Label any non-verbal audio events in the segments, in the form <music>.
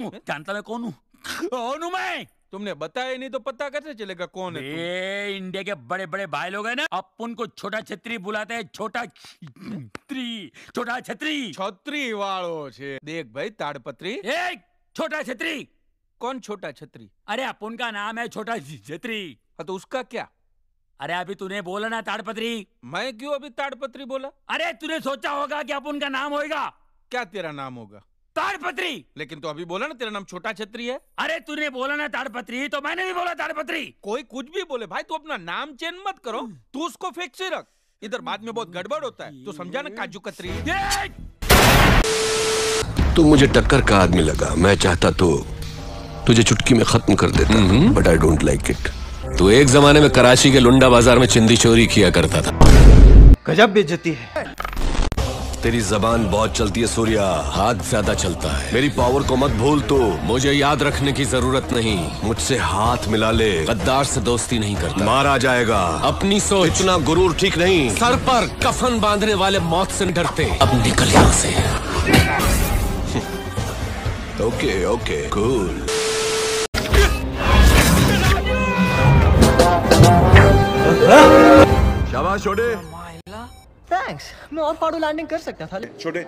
जानता मैं कौन हूँ कौन हूँ मैं तुमने बताया नहीं तो पता कैसे चलेगा कौन है ये इंडिया के बड़े बड़े भाई लोग हैं ना अपन को छोटा छत्री बुलाते हैं छोटा छत्री छोटा छत्री छत्री वालो छे देख भाई ताड़पत्री एक छोटा छत्री कौन छोटा छत्री अरे अपन का नाम है छोटा छत्री तो उसका क्या अरे अभी तूने बोला ना ताड़पत्री मैं क्यों अभी ताड़पत्री बोला अरे तूने सोचा होगा कि अपन का नाम होगा क्या तेरा नाम होगा ताड़पत्री। लेकिन तो अभी बोला ना तेरा नाम छोटा छतरी है। अरे तूने बोला ना ताड़पत्री तो मैंने भी बोला ताड़पत्री। कोई कुछ भी बोले भाई तू अपना नाम चेंज मत करो तू उसको फेंक से रख। इधर बाद में बहुत गड़बड़ होता है तो समझा ना काजू कतरी? तू मुझे टक्कर का आदमी लगा मैं चाहता तो तुझे चुटकी में खत्म कर देता but I don't like it तू एक जमाने में कराची के लुंडा बाज़ार में चिंदी चोरी किया करता था। गजब बेइज्जती है। तेरी जबान बहुत चलती है, सूर्या। हाथ ज़्यादा चलता है। मेरी पावर को मत भूल तू। मुझे याद रखने की ज़रूरत नहीं। मुझसे हाथ मिला ले। गद्दार से दोस्ती नहीं करता। मारा जाएगा। अपनी सोच। इतना गुरूर ठीक नहीं। सर पर कफन बांधने वाले मौत से डरते। अब निकल यहाँ से। <laughs> ओके ओके कूल शाबाश छोटे थैंक्स मैं और फाड़ू लैंडिंग कर सकता था छोटे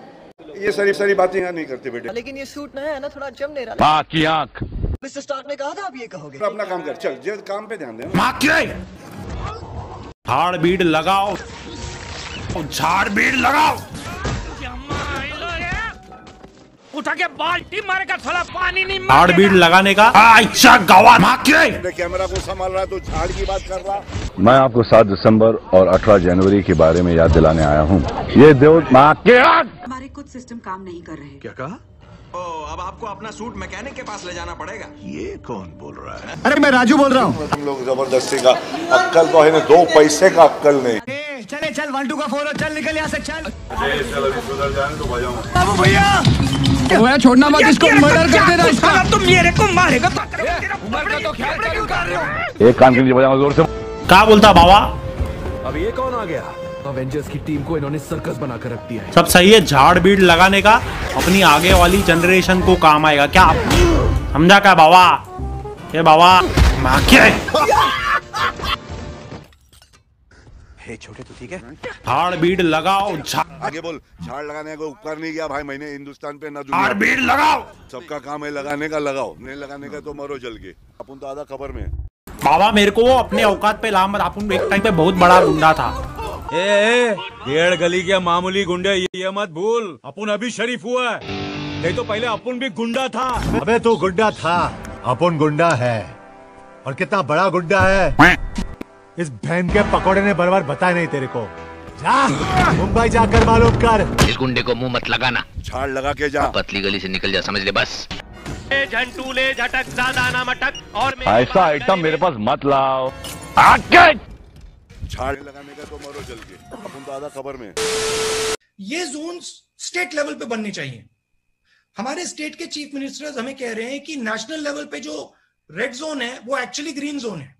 ये सारी सारी बातें यहाँ नहीं करते बेटे। लेकिन ये सूट नया है ना थोड़ा जम नहीं रहा। की आँख। मिस्टर स्टार्क ने कहा था आप ये कहोगे। तो अपना काम कर चल जल्द काम पे ध्यान दे हाड़ भीड़ लगाओ झाड़ भीड़ लगाओ। उठा के बाल्टी मारे का साला पानी नहीं मार बीड़ लगाने का। अच्छा गवा कैमरा को संभाल रहा है तो झाड़ की बात कर रहा। मैं आपको 7 दिसंबर और 18 जनवरी के बारे में याद दिलाने आया हूँ। ये देव माँ के हमारे कुछ सिस्टम काम नहीं कर रहे। क्या कहा? ओ, अब आपको अपना सूट मैकेनिक के पास ले जाना पड़ेगा। ये कौन बोल रहा है? अरे मैं राजू बोल रहा हूँ। तुम लोग ज़बरदस्ती का अक्कल तो है ना दो पैसे का अक्कल नहीं। चले चल वन टू का फोर चल निकल यहाँ से चल। भैया! छोड़ना मत इसको मर्डर कर देना इसका। तुम मेरे को मारेगा एक कान के नीचे बजाओ ज़ोर से। क्या बोलता बाबा? अब ये कौन आ गया? अवेंजर्स की टीम को इन्होंने सर्कस बनाकर रख दिया है। सब सही है झाड़ बीड़ लगाने का अपनी आगे वाली जनरेशन को काम आएगा। क्या? समझा क्या बाबा? ये बाबा माँ क्या छोटे तो ठीक है? झाड़ बीड़ लगाओ आगे बोल झाड़ लगाने का उपकार नहीं किया भाई मैंने हिंदुस्तान पे ना झाड़ दुनिया भीड़ लगाओ। सबका काम है लगाने का लगाओ नहीं लगाने का तो मरो जल के। अपन तो आधा खबर में बाबा मेरे को वो अपने औकात पे ला मत। अपन एक टाइम पे बहुत बड़ा गुंडा था। ए, ए डेढ़ गली के मामूली गुंडे ये, ये मत भूल। अपन अभी शरीफ हुआ है। नहीं तो पहले अपन भी गुंडा था। अबे तू गुंडा था। अपन गुंडा है। और कितना बड़ा गुंडा है। इस बहन के पकौड़े ने बर्बाद बताया नहीं तेरे को। जा मुंबई जाकर मालूम कर। इस गुंडे को मुँह मत लगाना। झाड़ लगा के जा। पतली गली से निकल जा समझ ले बस। झंटूले झटक ज़्यादा ना मटक और ऐसा आइटम मेरे पास मत लाओ। झाड़ लगाने का तो मरो जल के अपन तो आधा खबर में। ये जोन स्टेट लेवल पे बनने चाहिए। हमारे स्टेट के चीफ मिनिस्टर्स हमें कह रहे हैं कि नेशनल लेवल पे जो रेड जोन है वो एक्चुअली ग्रीन जोन है।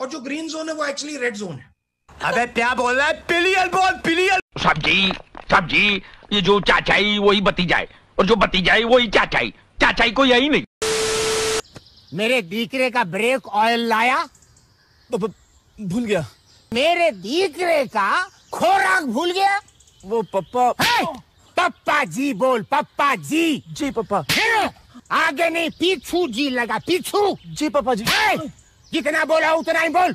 और जो ग्रीन जोन है वो एक्चुअली रेड जोन है। अबे क्या बोल रहा है? पिलियल बोल पिलियल। सब्ज़ी सब्ज़ी ये जो चाचाई वही बती जाए और जो बती जाए वही चाचाई। चाचाई को यही नहीं। मेरे दीकरे का ब्रेक ऑयल लाया। भूल गया। मेरे दीकरे का खोराक भूल गया। वो पप्पा? पप्पा जी बोल पप्पा जी। जी पापा आगे नहीं पीछू जी लगा पीछू। जी पप्पा जी? जितना बोला उतना ही बोल?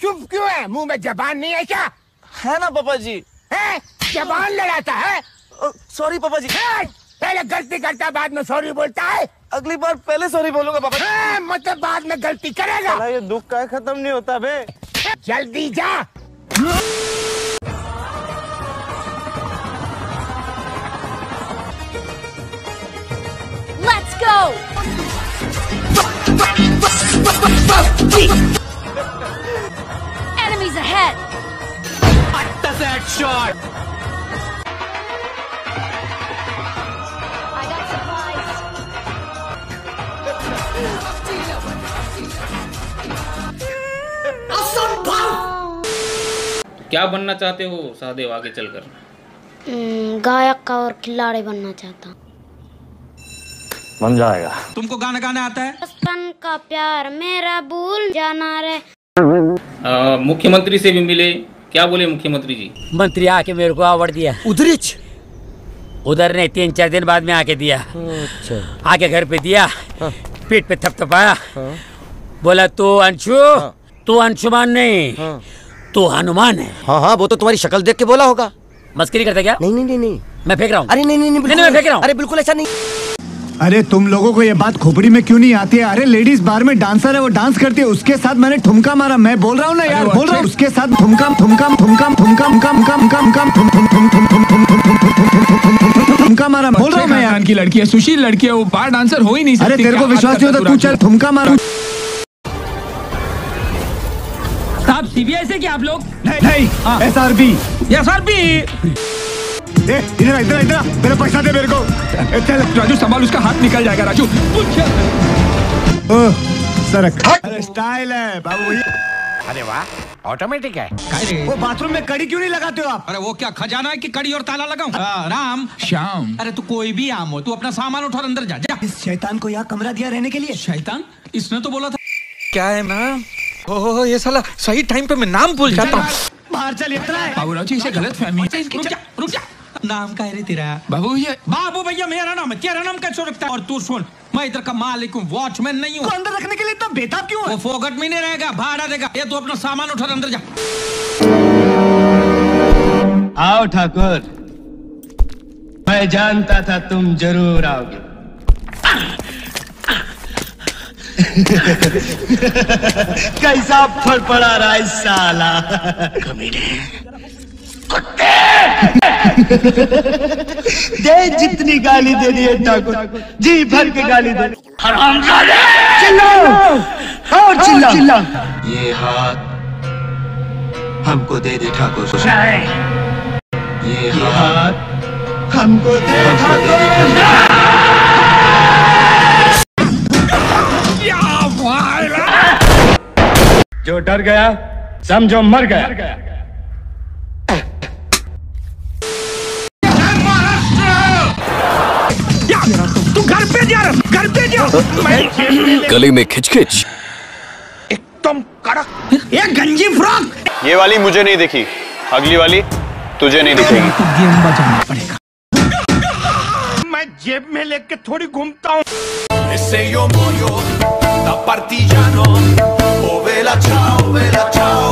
चुप क्यों है? मुँह में जबान नहीं है क्या? है ना पापा जी है? जबान लड़ाता है? सॉरी पापा जी है? पहले गलती करता बाद में सॉरी बोलता है? अगली बार पहले सॉरी बोलूँगा पापा है? मतलब बाद में गलती करेगा। ये दुख का खत्म नहीं होता बे। जल्दी जा। I got supplies. क्या बनना चाहते हो सहदेव आगे चलकर? हम्म, गायक का और खिलाड़ी बनना चाहता हूँ। बन जाएगा। तुमको गाना गाना आता है? बचपन का प्यार मेरा भूल जाना रे। मुख्यमंत्री से भी मिले क्या बोले मुख्यमंत्री जी? मंत्री आके मेरे को अवार्ड दिया। उधरिच उधर ने तीन चार दिन बाद में आके दिया। अच्छा। आके घर पे दिया। पीठ पे थपथपाया बोला तू अंशु तू अंशुमान नहीं तू हनुमान है। हाँ हाँ वो तो तुम्हारी शक्ल देख के बोला होगा। मस्करी करता क्या? नहीं नहीं नहीं नहीं। मैं फेंक रहा हूँ। अरे नहीं नहीं नहीं नहीं, मैं फेंक रहा हूँ। अरे बिल्कुल ऐसा नहीं। अरे तुम लोगों को ये बात खोपड़ी में क्यों नहीं आती है अरे लेडीज़ बार में डांसर है वो डांस करती है उसके साथ मैंने ठुमका मारा मैं बोल रहा हूँ ना यार बोल रहा हूँ उसके साथ ठुमका ठुमका ठुमका ठुमका ठुमका ठुमका ठुमका ठुम ठुम ठुम ठुम ठुम ठुम ठुम ठुम ठुम ठुम ठुम ठुम ठुमका मारा बोल रहा हूँ मैं यार की लड़की है सुशील लड़की है वो बार डांसर हो ही नहीं सकती अरे तेरे को विश्वास नहीं होता तू चल ठुमका मारा साहब सीबीआई से क्या आप लोग नहीं S R B S R B इधर इधर इधर मेरे पैसा दे मेरे को। चल राजू संभाल उसका हाथ निकल जाएगा राजू। ओह, सरक। अरे स्टाइल है बाबू ये अरे वाह ऑटोमेटिक है। वो बाथरूम में कड़ी क्यों नहीं लगाते हो आप? अरे वो क्या खजाना है कि कड़ी और ताला लगाऊँ? हाँ, राम श्याम। अरे तू कोई भी आम हो तू अपना सामान उठा और अंदर जा जा। इस शैतान को यहाँ कमरा दिया रहने के लिए? शैतान? इसने तो बोला था। क्या है नाम ओह ये साला सही टाइम पे मैं नाम भूल जाता हूँ। बाहर चल इतना है बाबूराव जी इसे गलत फहमी है रुक जा रुक जा। नाम का है रे तेरा। बाबू ये बाबू भैया मेरा नाम है। तेरा नाम कैसे रखता है? और तू सुन मैं इधर का मालिक हूँ वॉचमैन नहीं हूँ। को अंदर रखने के लिए इतना बेताब क्यों है? वो फोकट में नहीं रहेगा भाड़ा देगा। ये तू अपना सामान उठा अंदर जा। आओ ठाकुर। मैं जानता था तुम ज़रूर आओगे। <laughs> कैसा फल पड़ा रहा है साला। दे जितनी गाली देनी है ठाकुर जी भर के गाली दे। चिल्लाओ। और चिल्ला चिल्ला ये हाथ हमको दे दे ठाकुर। ये हाथ हमको दे ठाकुर। जो डर गया समझो मर गया। गले में खिचखिच। एकदम कड़क। ये गंजी फ्रॉक। ये वाली मुझे नहीं दिखी। अगली वाली तुझे नहीं दिखेगी। गेम बजाना पड़ेगा मैं जेब में लेके थोड़ी घूमता हूँ। Da partigiano, oh vela ciao, vela ciao,